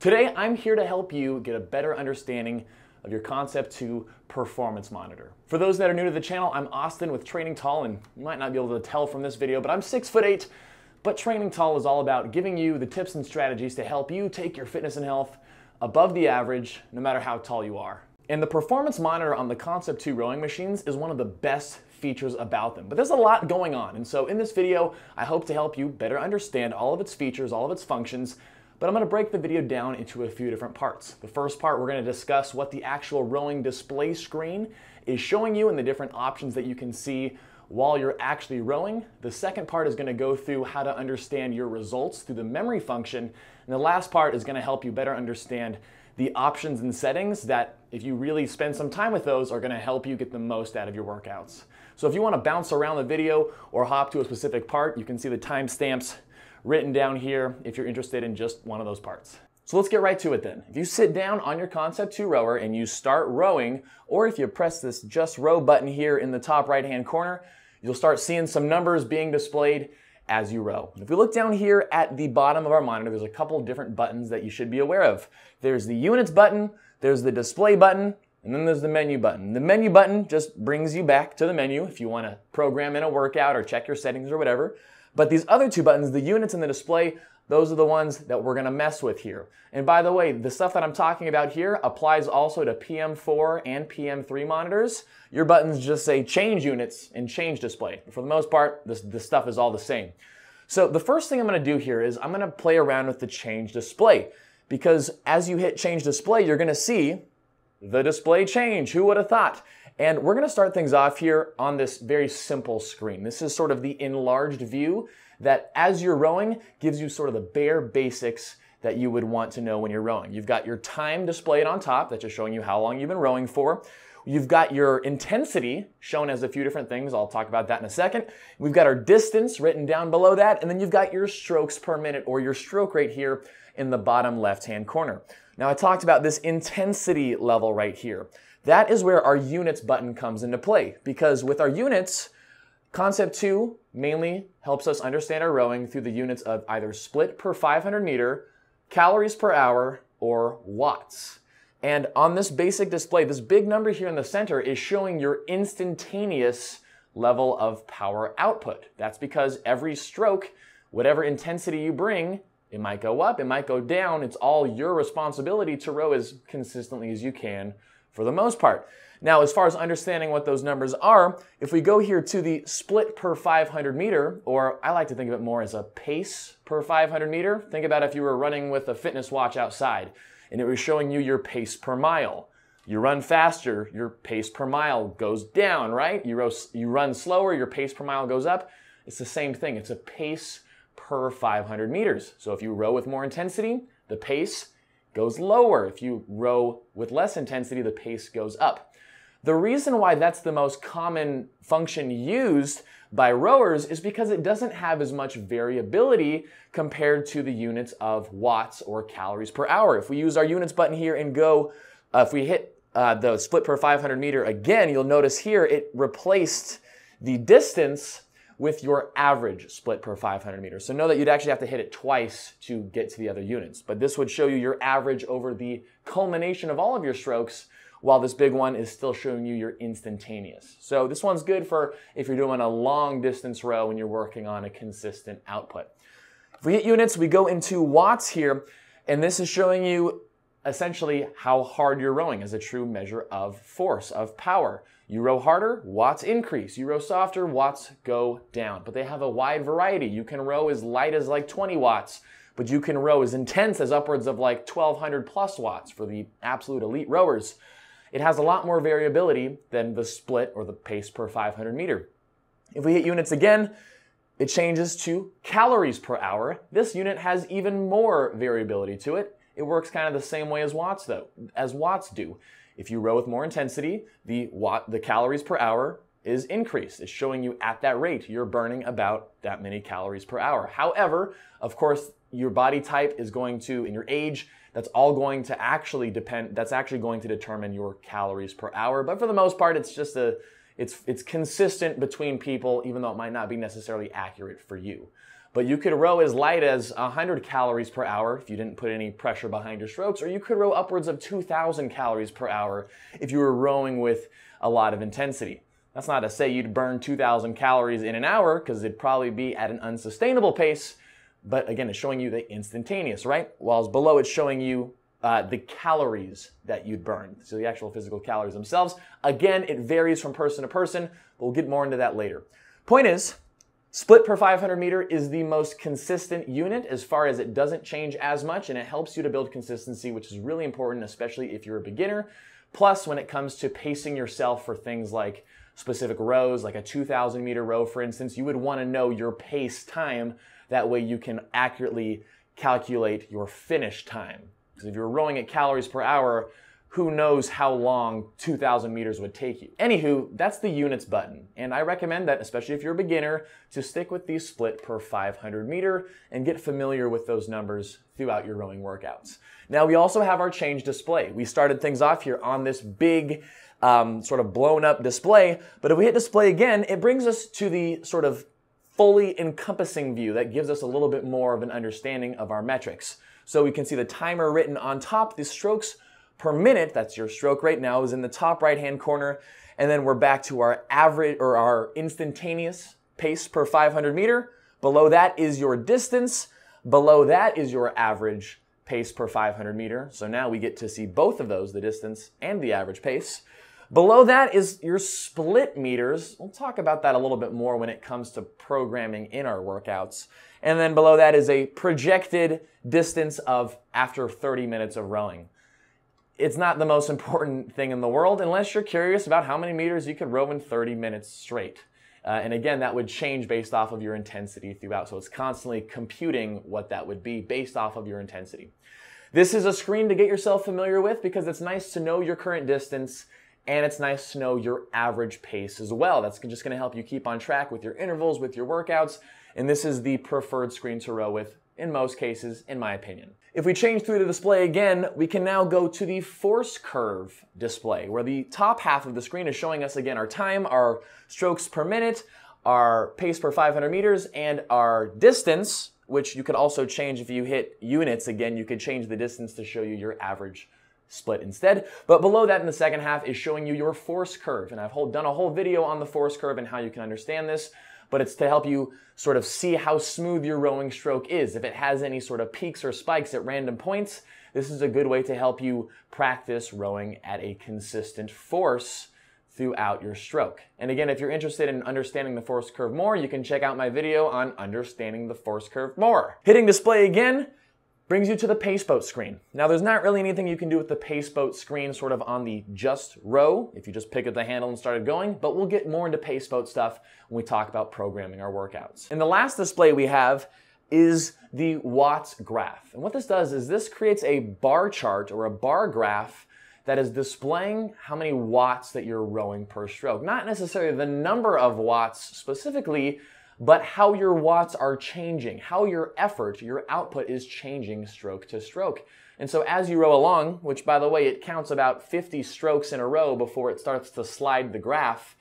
Today, I'm here to help you get a better understanding of your Concept 2 performance monitor. For those that are new to the channel, I'm Austin with Training Tall, and you might not be able to tell from this video, but I'm six foot eight. But Training Tall is all about giving you the tips and strategies to help you take your fitness and health above the average, no matter how tall you are. And the performance monitor on the Concept 2 rowing machines is one of the best features about them. But there's a lot going on, and so in this video, I hope to help you better understand all of its features, all of its functions, but I'm going to break the video down into a few different parts. The first part, we're going to discuss what the actual rowing display screen is showing you and the different options that you can see while you're actually rowing. The second part is going to go through how to understand your results through the memory function. And the last part is going to help you better understand the options and settings that, if you really spend some time with those, are going to help you get the most out of your workouts. So if you want to bounce around the video or hop to a specific part, you can see the timestamps written down here if you're interested in just one of those parts. So let's get right to it then. If you sit down on your Concept 2 rower and you start rowing, or if you press this just row button here in the top right hand corner, you'll start seeing some numbers being displayed as you row. If we look down here at the bottom of our monitor, there's a couple different buttons that you should be aware of. There's the units button, there's the display button, and then there's the menu button. The menu button just brings you back to the menu if you want to program in a workout or check your settings or whatever. But these other two buttons, the units and the display, those are the ones that we're gonna mess with here. And by the way, the stuff that I'm talking about here applies also to PM4 and PM3 monitors. Your buttons just say change units and change display. For the most part, this, this stuff is all the same. So the first thing I'm gonna do here is I'm gonna play around with the change display because as you hit change display, you're gonna see the display change. Who would have thought? And we're gonna start things off here on this very simple screen. This is sort of the enlarged view that as you're rowing gives you sort of the bare basics that you would want to know when you're rowing. You've got your time displayed on top, that's just showing you how long you've been rowing for. You've got your intensity shown as a few different things. I'll talk about that in a second. We've got our distance written down below that, and then you've got your strokes per minute or your stroke rate here in the bottom left-hand corner. Now I talked about this intensity level right here. That is where our units button comes into play because with our units, Concept 2 mainly helps us understand our rowing through the units of either split per 500 meter, calories per hour, or watts. And on this basic display, this big number here in the center is showing your instantaneous level of power output. That's because every stroke, whatever intensity you bring, it might go up, it might go down. It's all your responsibility to row as consistently as you can for the most part. Now, as far as understanding what those numbers are, if we go here to the split per 500 meter, or I like to think of it more as a pace per 500 meter, think about if you were running with a fitness watch outside and it was showing you your pace per mile. You run faster, your pace per mile goes down, right? You, you run slower, your pace per mile goes up. It's the same thing. It's a pace per 500 meters. So if you row with more intensity, the pace goes lower. If you row with less intensity, the pace goes up. The reason why that's the most common function used by rowers is because it doesn't have as much variability compared to the units of watts or calories per hour. If we use our units button here and go, uh, if we hit uh, the split per 500 meter again, you'll notice here it replaced the distance with your average split per 500 meters. So know that you'd actually have to hit it twice to get to the other units. But this would show you your average over the culmination of all of your strokes, while this big one is still showing you your instantaneous. So this one's good for if you're doing a long distance row and you're working on a consistent output. If we hit units, we go into watts here, and this is showing you essentially how hard you're rowing as a true measure of force, of power. You row harder, watts increase. You row softer, watts go down. But they have a wide variety. You can row as light as like 20 watts, but you can row as intense as upwards of like 1200 plus watts for the absolute elite rowers. It has a lot more variability than the split or the pace per 500 meter. If we hit units again, it changes to calories per hour. This unit has even more variability to it. It works kind of the same way as watts though, as watts do. If you row with more intensity, the watt, the calories per hour is increased. It's showing you at that rate, you're burning about that many calories per hour. However, of course, your body type is going to, in your age, that's all going to actually depend, that's actually going to determine your calories per hour. But for the most part, it's just a, it's, it's consistent between people, even though it might not be necessarily accurate for you. But you could row as light as 100 calories per hour if you didn't put any pressure behind your strokes, or you could row upwards of 2,000 calories per hour if you were rowing with a lot of intensity. That's not to say you'd burn 2,000 calories in an hour, because it'd probably be at an unsustainable pace. But again, it's showing you the instantaneous, right? Whilst below it's showing you uh, the calories that you'd burn. So the actual physical calories themselves. Again, it varies from person to person, but we'll get more into that later. Point is, Split per 500 meter is the most consistent unit as far as it doesn't change as much and it helps you to build consistency, which is really important, especially if you're a beginner. Plus, when it comes to pacing yourself for things like specific rows, like a 2,000 meter row, for instance, you would want to know your pace time. That way you can accurately calculate your finish time. Because if you're rowing at calories per hour, who knows how long 2,000 meters would take you. Anywho, that's the units button, and I recommend that, especially if you're a beginner, to stick with the split per 500 meter and get familiar with those numbers throughout your rowing workouts. Now, we also have our change display. We started things off here on this big, um, sort of blown up display, but if we hit display again, it brings us to the sort of fully encompassing view that gives us a little bit more of an understanding of our metrics. So we can see the timer written on top, the strokes per minute, that's your stroke rate now, is in the top right hand corner. And then we're back to our average or our instantaneous pace per 500 meter. Below that is your distance. Below that is your average pace per 500 meter. So now we get to see both of those, the distance and the average pace. Below that is your split meters. We'll talk about that a little bit more when it comes to programming in our workouts. And then below that is a projected distance of after 30 minutes of rowing it's not the most important thing in the world unless you're curious about how many meters you could row in 30 minutes straight. Uh, and again, that would change based off of your intensity throughout. So it's constantly computing what that would be based off of your intensity. This is a screen to get yourself familiar with because it's nice to know your current distance and it's nice to know your average pace as well. That's just going to help you keep on track with your intervals, with your workouts. And this is the preferred screen to row with in most cases, in my opinion. If we change through the display again, we can now go to the force curve display, where the top half of the screen is showing us again our time, our strokes per minute, our pace per 500 meters, and our distance, which you could also change if you hit units again, you could change the distance to show you your average split instead. But below that in the second half is showing you your force curve. And I've done a whole video on the force curve and how you can understand this but it's to help you sort of see how smooth your rowing stroke is. If it has any sort of peaks or spikes at random points, this is a good way to help you practice rowing at a consistent force throughout your stroke. And again, if you're interested in understanding the force curve more, you can check out my video on understanding the force curve more. Hitting display again, brings you to the Paceboat screen. Now there's not really anything you can do with the Paceboat screen sort of on the just row if you just pick up the handle and started going, but we'll get more into Paceboat stuff when we talk about programming our workouts. And the last display we have is the watts graph. And what this does is this creates a bar chart or a bar graph that is displaying how many watts that you're rowing per stroke. Not necessarily the number of watts specifically, but how your watts are changing, how your effort, your output is changing stroke to stroke. And so as you row along, which by the way, it counts about 50 strokes in a row before it starts to slide the graph,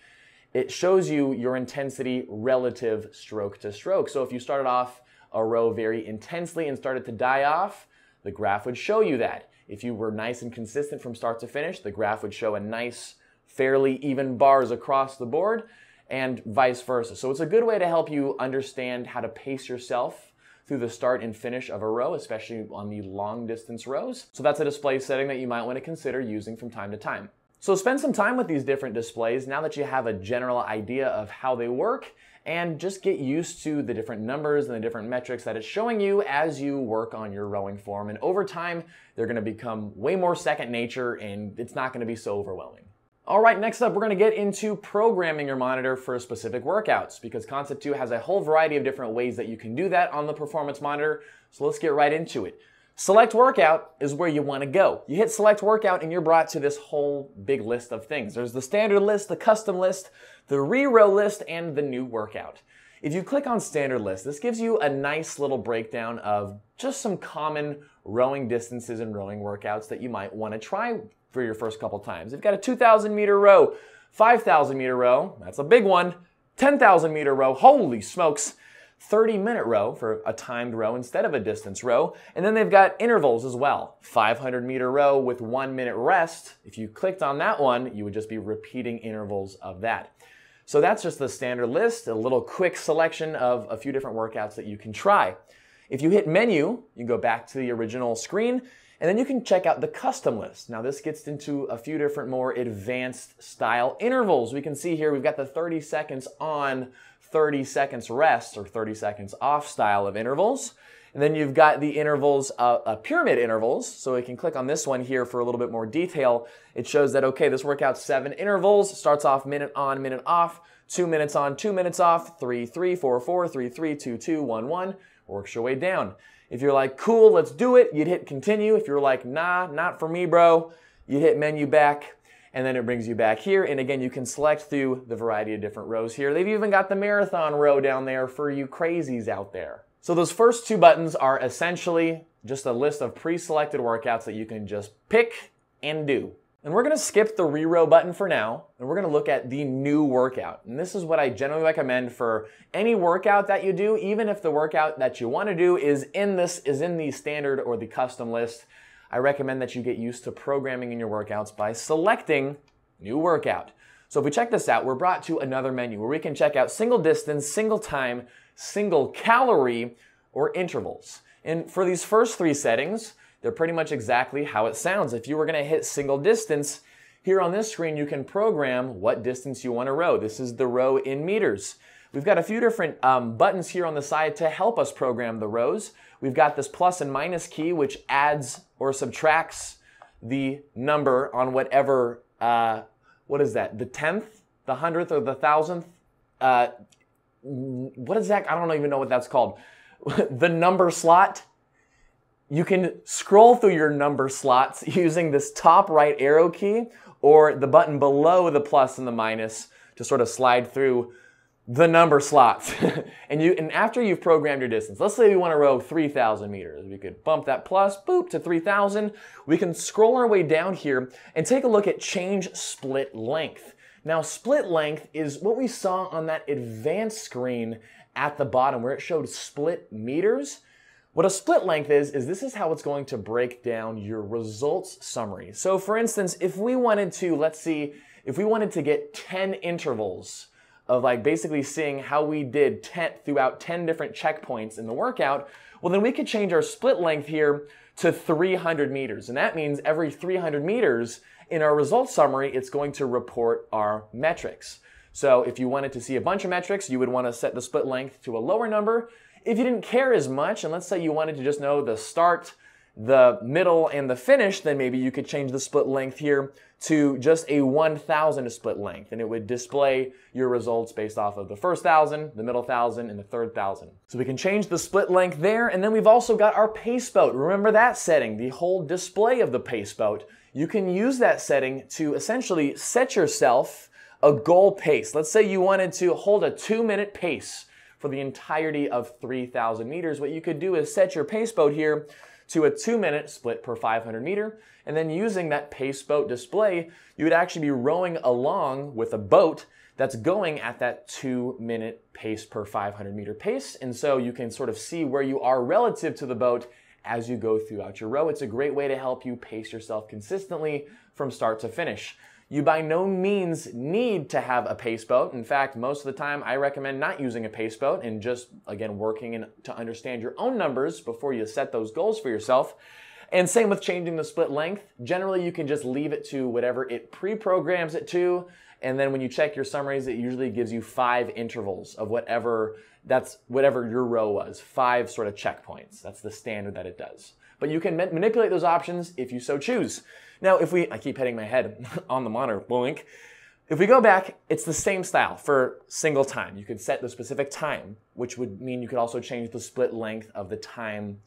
it shows you your intensity relative stroke to stroke. So if you started off a row very intensely and started to die off, the graph would show you that. If you were nice and consistent from start to finish, the graph would show a nice, fairly even bars across the board and vice versa. So it's a good way to help you understand how to pace yourself through the start and finish of a row, especially on the long distance rows. So that's a display setting that you might want to consider using from time to time. So spend some time with these different displays now that you have a general idea of how they work and just get used to the different numbers and the different metrics that it's showing you as you work on your rowing form. And over time, they're gonna become way more second nature and it's not gonna be so overwhelming. All right, next up, we're gonna get into programming your monitor for specific workouts because Concept 2 has a whole variety of different ways that you can do that on the performance monitor. So let's get right into it. Select workout is where you wanna go. You hit select workout and you're brought to this whole big list of things. There's the standard list, the custom list, the re-row list, and the new workout. If you click on standard list, this gives you a nice little breakdown of just some common rowing distances and rowing workouts that you might wanna try for your first couple times. You've got a 2,000 meter row, 5,000 meter row, that's a big one, 10,000 meter row, holy smokes, 30 minute row for a timed row instead of a distance row. And then they've got intervals as well. 500 meter row with one minute rest. If you clicked on that one, you would just be repeating intervals of that. So that's just the standard list, a little quick selection of a few different workouts that you can try. If you hit menu, you go back to the original screen and then you can check out the custom list. Now this gets into a few different more advanced style intervals. We can see here we've got the 30 seconds on, 30 seconds rest or 30 seconds off style of intervals. And then you've got the intervals, uh, uh, pyramid intervals. So we can click on this one here for a little bit more detail. It shows that, okay, this workout's seven intervals, starts off minute on, minute off, two minutes on, two minutes off, three, three, four, four, three, three, two, two, one, one, works your way down. If you're like, cool, let's do it, you'd hit continue. If you're like, nah, not for me, bro, you hit menu back, and then it brings you back here. And again, you can select through the variety of different rows here. They've even got the marathon row down there for you crazies out there. So those first two buttons are essentially just a list of pre-selected workouts that you can just pick and do. And we're gonna skip the rerow button for now, and we're gonna look at the new workout. And this is what I generally recommend for any workout that you do, even if the workout that you wanna do is in this, is in the standard or the custom list. I recommend that you get used to programming in your workouts by selecting new workout. So if we check this out, we're brought to another menu where we can check out single distance, single time, single calorie, or intervals. And for these first three settings, they're pretty much exactly how it sounds. If you were gonna hit single distance, here on this screen, you can program what distance you wanna row. This is the row in meters. We've got a few different um, buttons here on the side to help us program the rows. We've got this plus and minus key, which adds or subtracts the number on whatever, uh, what is that, the tenth, the hundredth, or the thousandth? Uh, what is that? I don't even know what that's called. the number slot you can scroll through your number slots using this top right arrow key or the button below the plus and the minus to sort of slide through the number slots. and you and after you've programmed your distance, let's say we want to row 3,000 meters. We could bump that plus, boop, to 3,000. We can scroll our way down here and take a look at change split length. Now, split length is what we saw on that advanced screen at the bottom where it showed split meters. What a split length is, is this is how it's going to break down your results summary. So for instance, if we wanted to, let's see, if we wanted to get 10 intervals of like basically seeing how we did 10 throughout 10 different checkpoints in the workout, well then we could change our split length here to 300 meters. And that means every 300 meters in our results summary, it's going to report our metrics. So if you wanted to see a bunch of metrics, you would want to set the split length to a lower number. If you didn't care as much, and let's say you wanted to just know the start, the middle, and the finish, then maybe you could change the split length here to just a 1000 split length, and it would display your results based off of the first thousand, the middle thousand, and the third thousand. So we can change the split length there, and then we've also got our pace boat. Remember that setting, the whole display of the pace boat. You can use that setting to essentially set yourself a goal pace. Let's say you wanted to hold a two minute pace for the entirety of 3,000 meters. What you could do is set your pace boat here to a two minute split per 500 meter. And then using that pace boat display, you would actually be rowing along with a boat that's going at that two minute pace per 500 meter pace. And so you can sort of see where you are relative to the boat as you go throughout your row. It's a great way to help you pace yourself consistently from start to finish. You by no means need to have a pace boat. In fact, most of the time I recommend not using a pace boat and just, again, working in, to understand your own numbers before you set those goals for yourself. And same with changing the split length. Generally, you can just leave it to whatever it pre-programs it to. And then when you check your summaries, it usually gives you five intervals of whatever that's whatever your row was, five sort of checkpoints. That's the standard that it does. But you can ma- manipulate those options if you so choose. Now, if we, I keep hitting my head on the monitor, blink. If we go back, it's the same style for single time. You could set the specific time, which would mean you could also change the split length of the time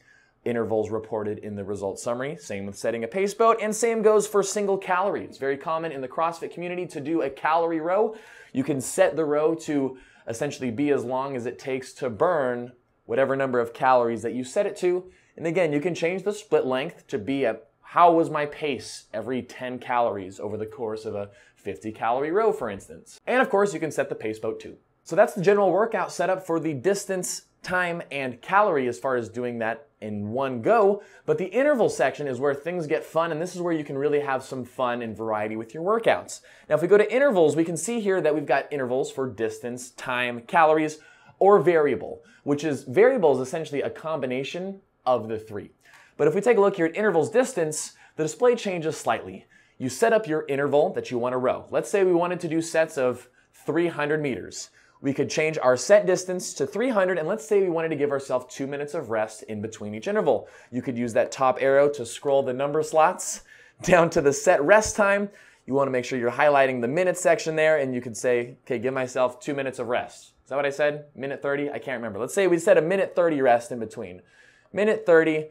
intervals reported in the result summary. Same with setting a pace boat, and same goes for single calorie. It's very common in the CrossFit community to do a calorie row. You can set the row to essentially be as long as it takes to burn whatever number of calories that you set it to. And again, you can change the split length to be at how was my pace every 10 calories over the course of a 50 calorie row, for instance? And of course, you can set the pace boat too. So that's the general workout setup for the distance, time, and calorie as far as doing that in one go. But the interval section is where things get fun, and this is where you can really have some fun and variety with your workouts. Now, if we go to intervals, we can see here that we've got intervals for distance, time, calories, or variable, which is variable is essentially a combination of the three. But if we take a look here at intervals distance, the display changes slightly. You set up your interval that you want to row. Let's say we wanted to do sets of 300 meters. We could change our set distance to 300 and let's say we wanted to give ourselves two minutes of rest in between each interval. You could use that top arrow to scroll the number slots down to the set rest time. You want to make sure you're highlighting the minute section there and you could say, okay, give myself two minutes of rest. Is that what I said? Minute 30? I can't remember. Let's say we said a minute 30 rest in between. Minute 30,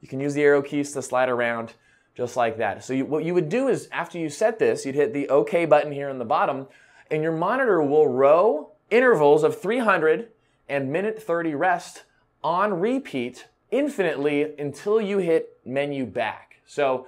you can use the arrow keys to slide around just like that. So you, what you would do is after you set this, you'd hit the OK button here on the bottom and your monitor will row intervals of 300 and minute 30 rest on repeat infinitely until you hit menu back. So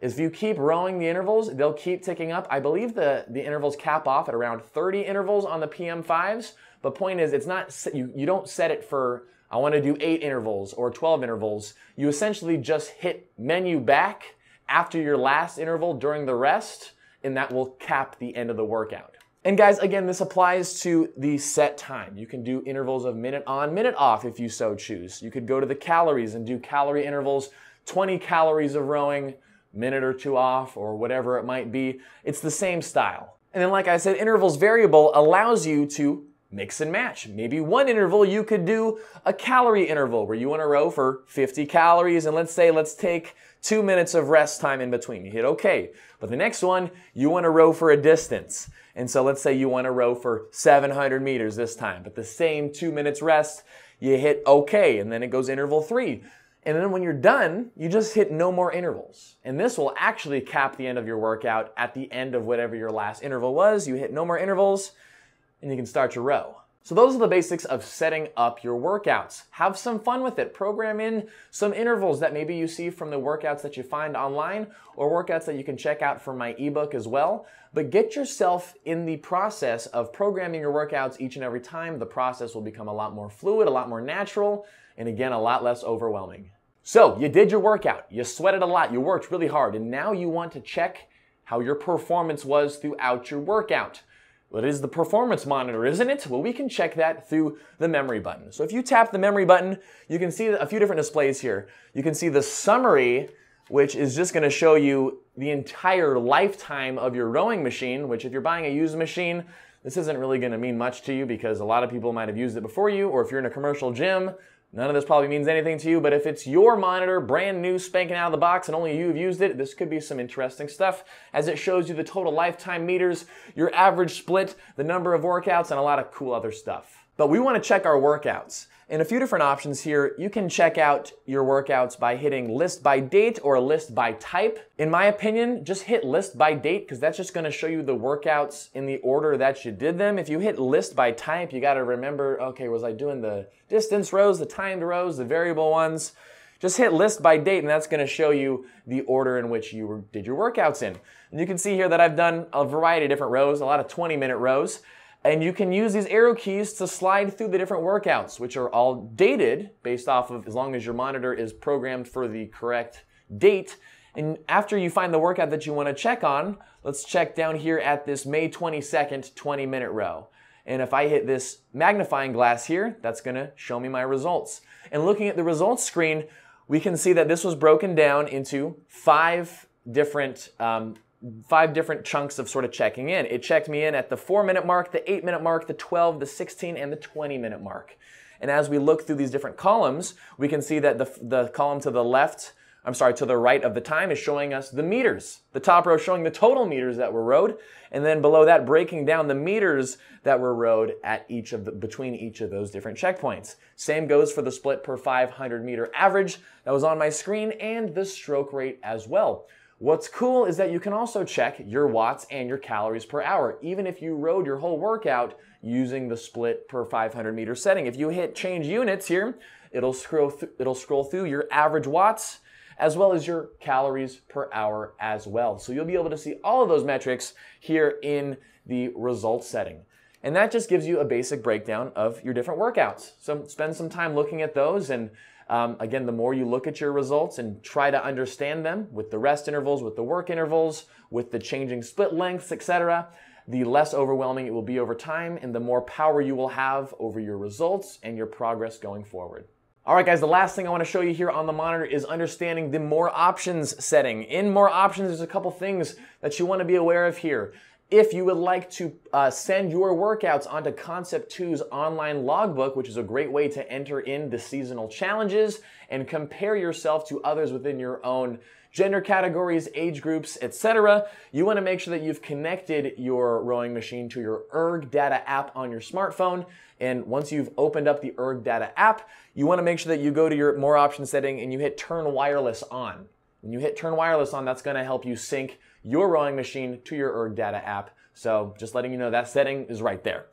if you keep rowing the intervals, they'll keep ticking up. I believe the, the intervals cap off at around 30 intervals on the PM5s. But point is, it's not, you, you don't set it for, I want to do eight intervals or 12 intervals. You essentially just hit menu back after your last interval during the rest, and that will cap the end of the workout. And guys, again, this applies to the set time. You can do intervals of minute on, minute off if you so choose. You could go to the calories and do calorie intervals, 20 calories of rowing, minute or two off, or whatever it might be. It's the same style. And then, like I said, intervals variable allows you to mix and match. Maybe one interval you could do a calorie interval where you want to row for 50 calories and let's say let's take two minutes of rest time in between. You hit okay. But the next one, you want to row for a distance. And so let's say you want to row for 700 meters this time, but the same two minutes rest, you hit okay. And then it goes interval three. And then when you're done, you just hit no more intervals. And this will actually cap the end of your workout at the end of whatever your last interval was. You hit no more intervals and you can start your row. So those are the basics of setting up your workouts. Have some fun with it. Program in some intervals that maybe you see from the workouts that you find online or workouts that you can check out from my ebook as well. But get yourself in the process of programming your workouts each and every time. The process will become a lot more fluid, a lot more natural, and again, a lot less overwhelming. So you did your workout, you sweated a lot, you worked really hard, and now you want to check how your performance was throughout your workout. Well, it is the performance monitor, isn't it? Well, we can check that through the memory button. So if you tap the memory button, you can see a few different displays here. You can see the summary, which is just gonna show you the entire lifetime of your rowing machine, which if you're buying a used machine, this isn't really gonna mean much to you because a lot of people might have used it before you, or if you're in a commercial gym, None of this probably means anything to you, but if it's your monitor, brand new, spanking out of the box, and only you have used it, this could be some interesting stuff as it shows you the total lifetime meters, your average split, the number of workouts, and a lot of cool other stuff. But we want to check our workouts. In a few different options here, you can check out your workouts by hitting list by date or list by type. In my opinion, just hit list by date because that's just going to show you the workouts in the order that you did them. If you hit list by type, you got to remember, okay, was I doing the distance rows, the timed rows, the variable ones? Just hit list by date and that's going to show you the order in which you did your workouts in. And you can see here that I've done a variety of different rows, a lot of 20 minute rows. And you can use these arrow keys to slide through the different workouts, which are all dated based off of as long as your monitor is programmed for the correct date. And after you find the workout that you want to check on, let's check down here at this May 22nd 20 minute row. And if I hit this magnifying glass here, that's going to show me my results. And looking at the results screen, we can see that this was broken down into five different um, five different chunks of sort of checking in. It checked me in at the four minute mark, the eight minute mark, the 12, the 16, and the 20 minute mark. And as we look through these different columns, we can see that the, the column to the left, I'm sorry, to the right of the time is showing us the meters. The top row showing the total meters that were rowed, and then below that breaking down the meters that were rowed at each of the, between each of those different checkpoints. Same goes for the split per 500 meter average that was on my screen and the stroke rate as well. What's cool is that you can also check your watts and your calories per hour, even if you rode your whole workout using the split per 500 meter setting. If you hit change units here, it'll scroll, th- it'll scroll through your average watts as well as your calories per hour as well. So you'll be able to see all of those metrics here in the results setting. And that just gives you a basic breakdown of your different workouts. So spend some time looking at those. And um, again, the more you look at your results and try to understand them with the rest intervals, with the work intervals, with the changing split lengths, etc., the less overwhelming it will be over time and the more power you will have over your results and your progress going forward. All right, guys, the last thing I want to show you here on the monitor is understanding the more options setting. In more options, there's a couple things that you want to be aware of here. If you would like to uh, send your workouts onto Concept 2's online logbook, which is a great way to enter in the seasonal challenges and compare yourself to others within your own gender categories, age groups, etc., you want to make sure that you've connected your rowing machine to your Erg Data app on your smartphone. And once you've opened up the Erg Data app, you want to make sure that you go to your more options setting and you hit turn wireless on. When you hit turn wireless on, that's going to help you sync your rowing machine to your Erg Data app. So just letting you know that setting is right there.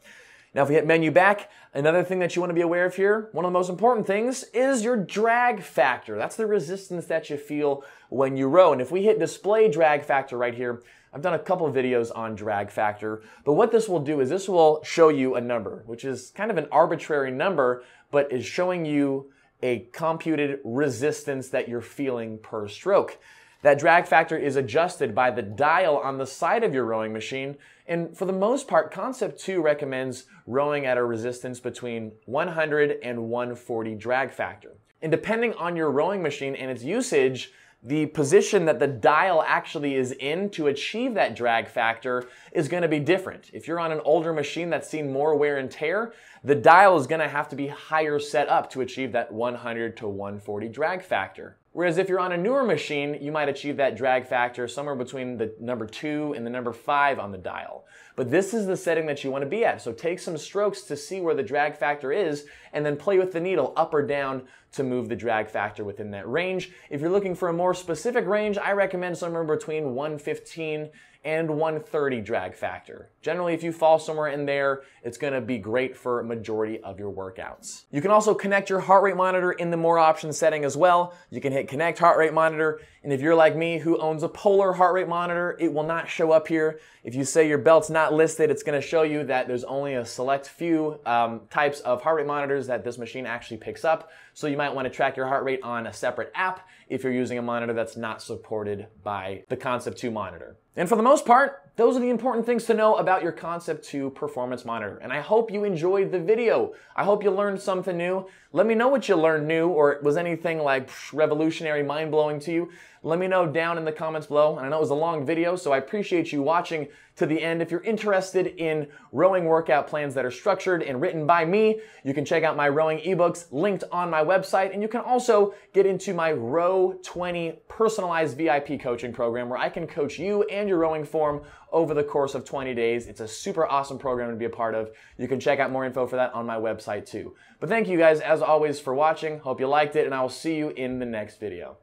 Now, if we hit menu back, another thing that you want to be aware of here, one of the most important things is your drag factor. That's the resistance that you feel when you row. And if we hit display drag factor right here, I've done a couple videos on drag factor, but what this will do is this will show you a number, which is kind of an arbitrary number, but is showing you a computed resistance that you're feeling per stroke. That drag factor is adjusted by the dial on the side of your rowing machine. And for the most part, Concept 2 recommends rowing at a resistance between 100 and 140 drag factor. And depending on your rowing machine and its usage, the position that the dial actually is in to achieve that drag factor is going to be different. If you're on an older machine that's seen more wear and tear, the dial is going to have to be higher set up to achieve that 100 to 140 drag factor. Whereas if you're on a newer machine, you might achieve that drag factor somewhere between the number two and the number five on the dial. But this is the setting that you want to be at. So take some strokes to see where the drag factor is and then play with the needle up or down to move the drag factor within that range. If you're looking for a more specific range, I recommend somewhere between 115 and 130 drag factor. Generally, if you fall somewhere in there, it's gonna be great for majority of your workouts. You can also connect your heart rate monitor in the more options setting as well. You can hit connect heart rate monitor, and if you're like me who owns a polar heart rate monitor, it will not show up here. If you say your belt's not listed, it's gonna show you that there's only a select few um, types of heart rate monitors that this machine actually picks up. So you might wanna track your heart rate on a separate app if you're using a monitor that's not supported by the Concept 2 monitor. And for the most part, those are the important things to know about your Concept 2 performance monitor. And I hope you enjoyed the video. I hope you learned something new. Let me know what you learned new or was anything like revolutionary, mind-blowing to you. Let me know down in the comments below. And I know it was a long video, so I appreciate you watching to the end. If you're interested in rowing workout plans that are structured and written by me, you can check out my rowing ebooks linked on my website. And you can also get into my Row 20 personalized VIP coaching program where I can coach you and your rowing form over the course of 20 days. It's a super awesome program to be a part of. You can check out more info for that on my website too. But thank you guys as always for watching. Hope you liked it and I will see you in the next video.